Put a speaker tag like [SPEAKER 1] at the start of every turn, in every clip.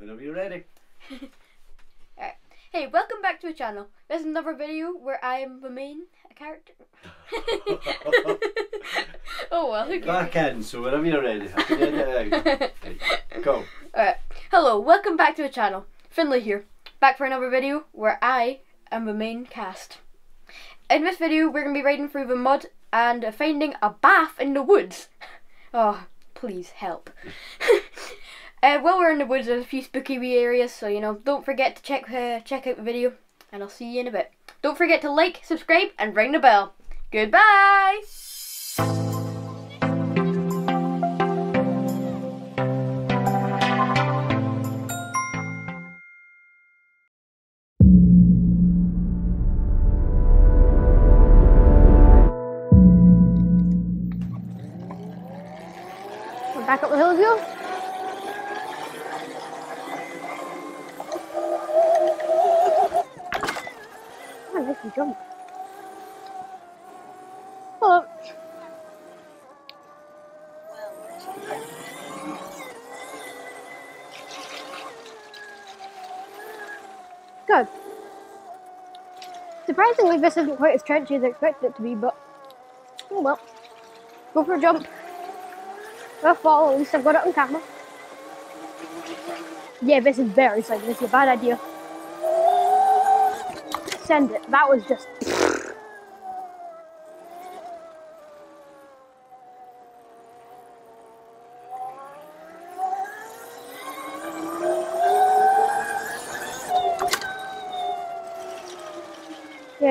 [SPEAKER 1] Whenever you're ready.
[SPEAKER 2] Alright. Hey, welcome back to the channel. This is another video where I am the main character. oh well, who?
[SPEAKER 1] Back in, so whenever you're ready. I can edit it out. Right, Go.
[SPEAKER 2] Alright. Hello, welcome back to the channel. Finlay here. Back for another video where I am the main cast. In this video, we're going to be riding through the mud and finding a bath in the woods. Oh, please help. Uh, while we're in the woods, there's a few spooky wee areas, so you know, don't forget to check uh, check out the video, and I'll see you in a bit. Don't forget to like, subscribe, and ring the bell. Goodbye! Surprisingly, this isn't quite as trenchy as I expected it to be, but oh well. Go for a jump. Well, fall, at least I've got it on camera. Yeah, this is very slippery. This is a bad idea. Send it. That was just.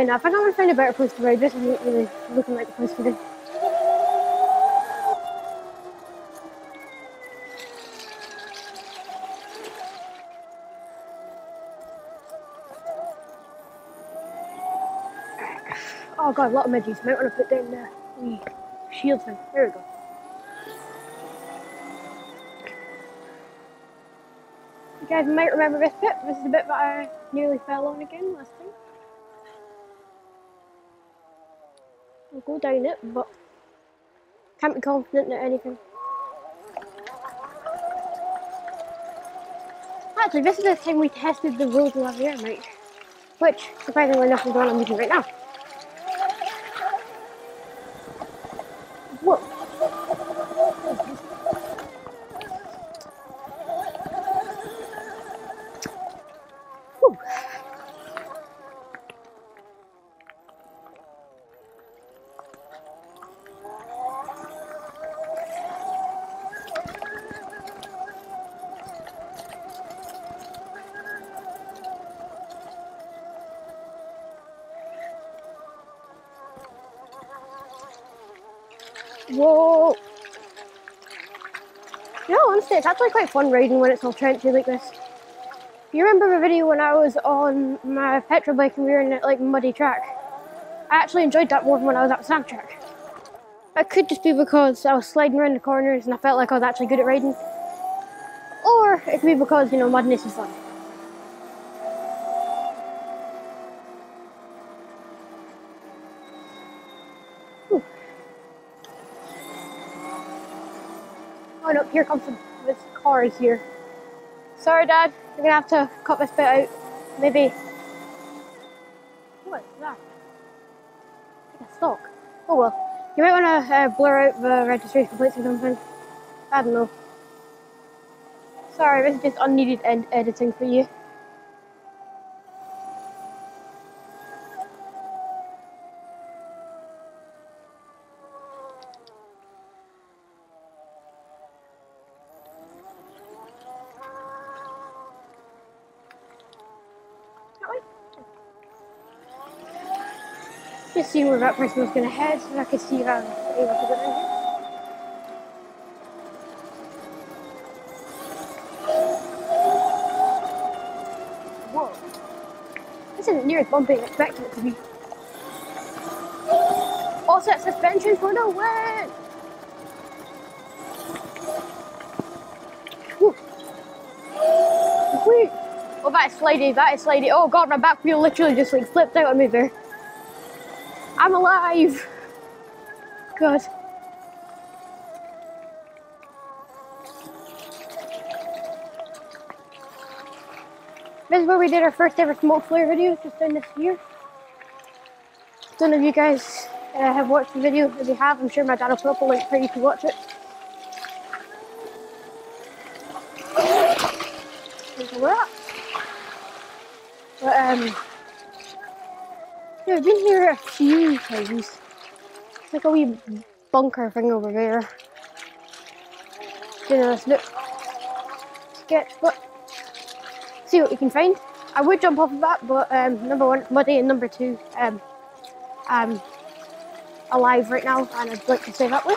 [SPEAKER 2] Yeah, no, I gonna find a better place to ride. This isn't really looking like the place for this. Oh god, a lot of midges. Might want to put down the wee shield thing. There we go. You guys might remember this bit. This is the bit that I nearly fell on again last time. Go down it, but can't be confident in anything. Actually, this is the time we tested the rules road lavalier mic, which surprisingly enough is the one I'm using right now. Whoa! You know, honestly, it's actually quite fun riding when it's all trenchy like this. You remember the video when I was on my petrol bike and we were in that like muddy track? I actually enjoyed that more than when I was at the sand track. It could just be because I was sliding around the corners and I felt like I was actually good at riding. Or it could be because, you know, mudness is fun. Whew. Here comes some this car is here. Sorry dad, you're gonna have to cut this bit out. Maybe What that? Like a stalk. Oh well. You might wanna uh, blur out the registration plates or something. I don't know. Sorry, this is just unneeded ed- editing for you. Just see where that person was gonna head so I could see if I to get in here. Whoa. This isn't near as bumpy as I expected it to be. Oset suspension for the win! Whee! Oh, that is slidey, that is slidey. Oh god, my back wheel literally just like flipped out on me there. I'm alive! God. This is where we did our first ever smoke flare video, just in this year. Don't know if you guys uh, have watched the video. If you have, I'm sure my dad will put up a link for you to watch it. There's. But, um, yeah, I've been here a few times. It's like a wee bunker thing over there. You know, it's a bit sketch, but see what we can find. I would jump off of that, but um, number one, muddy, and number two, um, I'm alive right now, and I'd like to stay that way.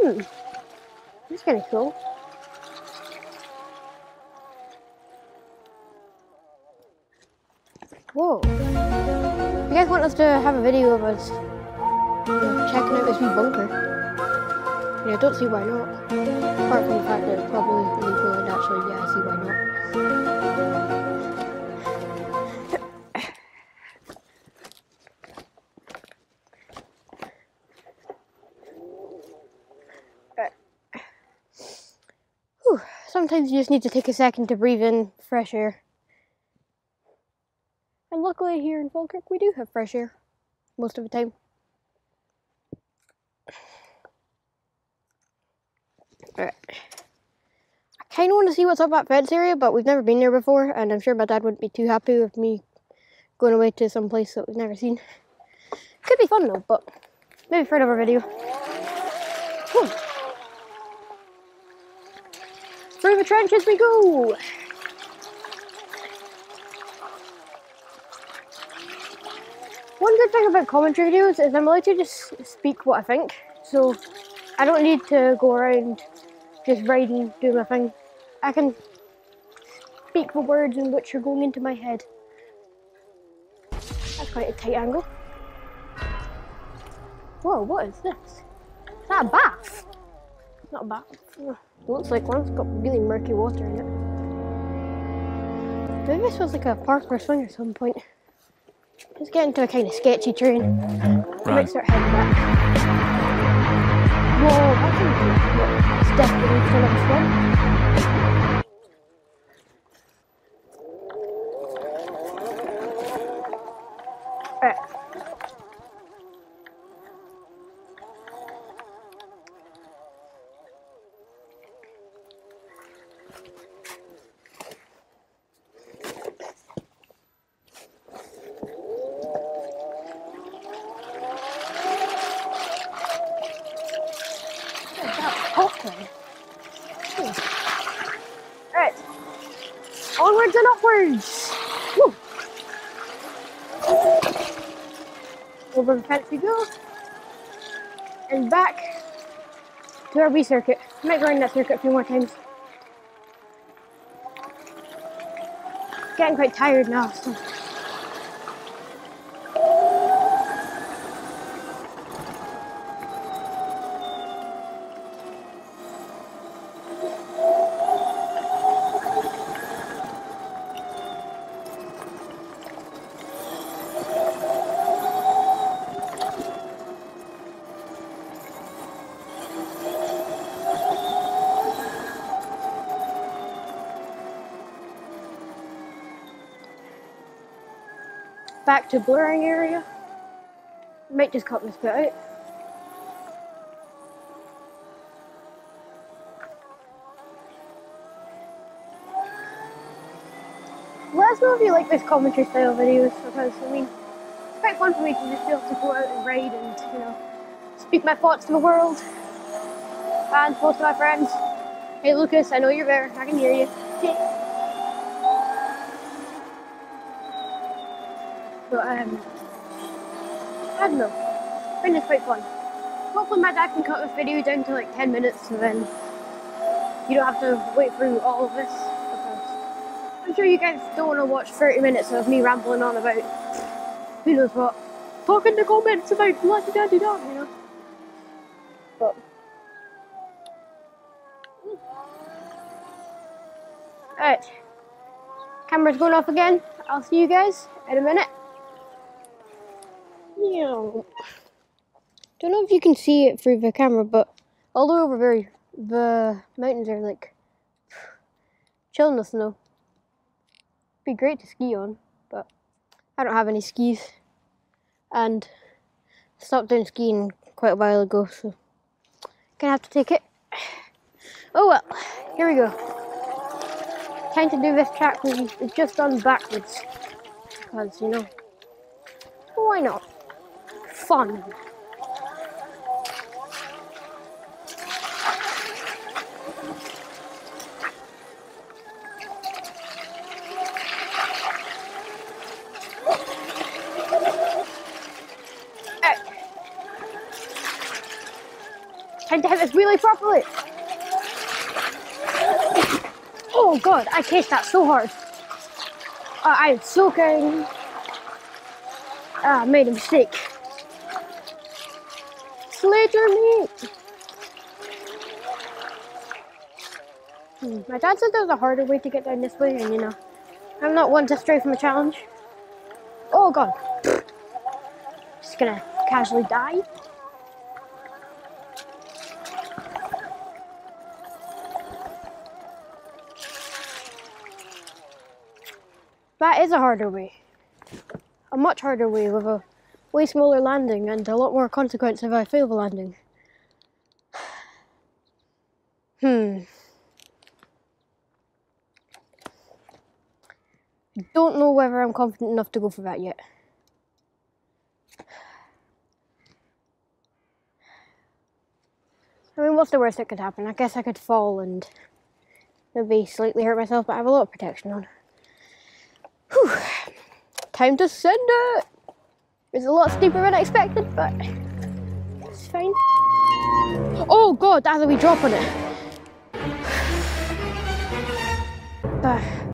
[SPEAKER 2] Hmm, that's kind of cool. Whoa. You guys want us to have a video of us checking out this wee bunker? Yeah, I don't see why not. Apart from the fact that it's probably illegal and actually, yeah, I see why not. Sometimes you just need to take a second to breathe in fresh air. And luckily here in Falkirk we do have fresh air most of the time. Alright. I kind of want to see what's up at fence area, but we've never been there before, and I'm sure my dad wouldn't be too happy with me going away to some place that we've never seen. Could be fun though, but maybe for another video. Whew. Through the trenches we go! One good thing about commentary videos is I'm allowed to just speak what I think, so I don't need to go around just riding, doing my thing. I can speak the words in which are going into my head. That's quite a tight angle. Whoa, what is this? Is that a bath? It's not a bath. Ugh, looks like one. It's got really murky water in it. Maybe this was like a park or swing at some point. It's getting to a kind of sketchy train. I might
[SPEAKER 1] Right.
[SPEAKER 2] start heading back. Whoa, that's a It's definitely full of swim. Right. Alright. Onwards and upwards. Woo. Over the fence we go. And back to our B circuit. Might go around that circuit a few more times. Getting quite tired now, so. Back to blurring area. Might just cut this bit out. Let us know if you like this commentary style videos because I mean it's quite fun for me to just be able to go out and ride and you know speak my thoughts to the world and post to my friends. Hey Lucas, I know you're there. I can hear you. But um, I don't know. Think it's quite fun. Hopefully my dad can cut this video down to like 10 minutes and then you don't have to wait through all of this because I'm sure you guys don't want to watch 30 minutes of me rambling on about who knows what. Talk in the comments about blah da da da da, you know. But Alright. Camera's going off again. I'll see you guys in a minute. Don't know if you can see it through the camera, but all the way over there, the mountains are like chill in the snow. Be great to ski on, but I don't have any skis, and stopped doing skiing quite a while ago, so gonna have to take it. Oh well, here we go. Time to do this track is just done backwards, because you know, why not? Fun. Time to hit this really properly. Oh god, I cased that so hard. Uh, I am soaking. Ah, I made a mistake. Slater meat. Hmm. My dad said there's a harder way to get down this way, and you know, I'm not one to stray from a challenge. Oh god. Just gonna casually die. That is a harder way. A much harder way with a way smaller landing and a lot more consequence if I fail the landing. Hmm. Don't know whether I'm confident enough to go for that yet. I mean, what's the worst that could happen? I guess I could fall and maybe slightly hurt myself, but I have a lot of protection on. Whew. Time to send it! It's a lot steeper than I expected, but it's fine. Oh god, that's a wee drop on it. Uh,